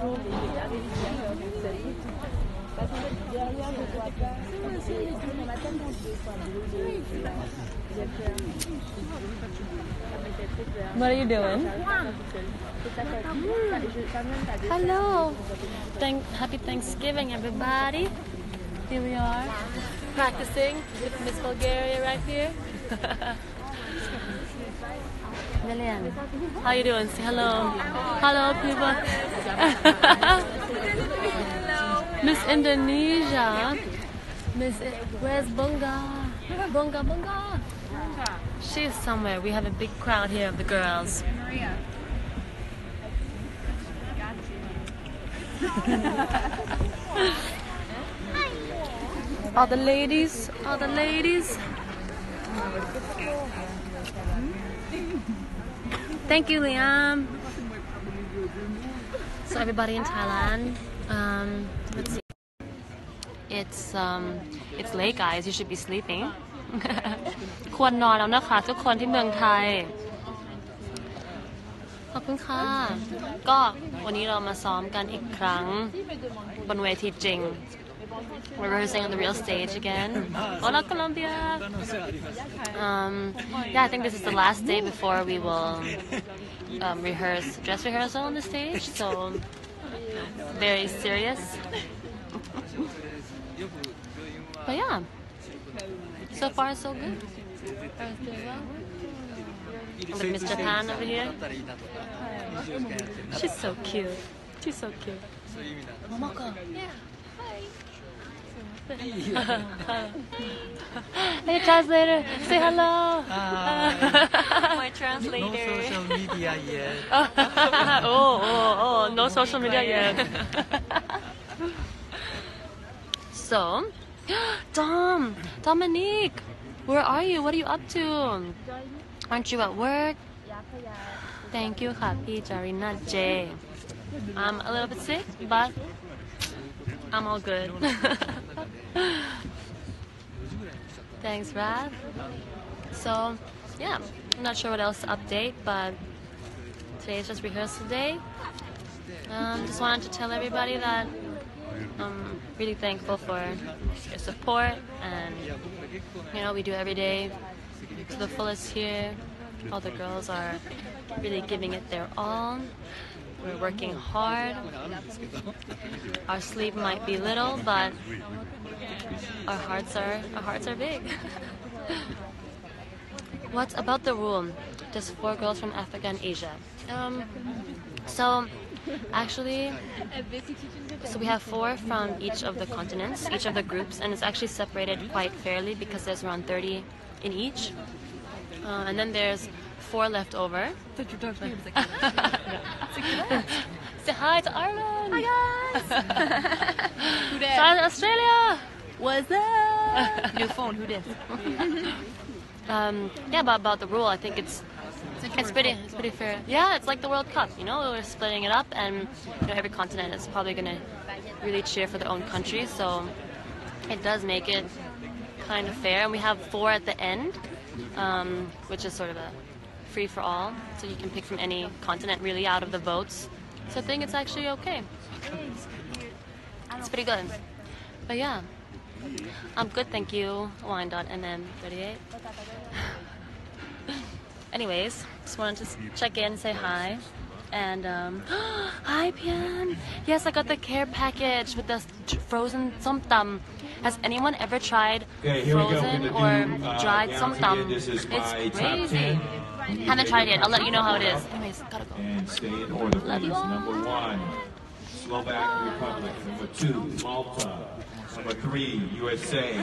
What are you doing? Hello. Thank, happy Thanksgiving, everybody. Here we are, practicing with Miss Bulgaria right here. Lillian, how you doing? Say hello. Hello, people. Miss Indonesia. Miss, where's Bunga? Bunga, Bunga. She's somewhere. We have a big crowd here of the girls. all the ladies, all the ladies. Thank you, Liam. So everybody in Thailand, um, let's see. It's um, it's late, guys. You should be sleeping. ควรนอนแล้วนะคะ ทุกคนที่เมืองไทย ขอบคุณค่ะ ก็วันนี้เรามาซ้อมกันอีกครั้ง บนเวทีจริง We're rehearsing on the real stage again. Hola, Colombia! Um, yeah, I think this is the last day before we will um, rehearse dress rehearsal on the stage, so very serious. but yeah, so far so good. Look at Miss Japan over here. She's so cute. She's so cute. Momoko. Yeah. Hey, translator, say hello. Hi. My translator. No translator. social media yet. oh, oh, oh, no social media yet. so, Dom, Dominique, where are you? What are you up to? Aren't you at work? Thank you, Happy Jarina J. I'm a little bit sick, but I'm all good. Thanks, Rav. So, yeah, I'm not sure what else to update, but today is just rehearsal day. Um, just wanted to tell everybody that I'm really thankful for your support, and you know we do every day to the fullest here. All the girls are really giving it their all. We're working hard. Our sleep might be little, but our hearts are our hearts are big. What's about the rule? Just four girls from Africa and Asia. Um, so actually, so we have four from each of the continents, each of the groups, and it's actually separated quite fairly because there's around 30 in each. Uh, and then there's four left over. Say hi to Ireland. Hi guys. Who Say that? hi to Australia. What's up? New phone. Who this? Um, yeah, about, about the rule, I think it's it's pretty it's pretty fair. Yeah, it's like the World Cup. You know, we're splitting it up, and you know every continent is probably gonna really cheer for their own country. So it does make it kind of fair. And we have four at the end, um, which is sort of a free for all. So you can pick from any continent really out of the votes. So I think it's actually okay. It's pretty good. But yeah, I'm good, thank you. Wine.mm38. Anyways, just wanted to check in, say hi. And, um, hi, Pian. Yes, I got the care package with the frozen somtam. Has anyone ever tried Okay, here we go. We're frozen gonna or do, uh, dried somtam? It's crazy. 10. Haven't tried it. I'll let you know how it is. Anyways, gotta go. And stay in order, Love please. you. Number one, Slovak Republic. Number two, Malta. Number three, USA.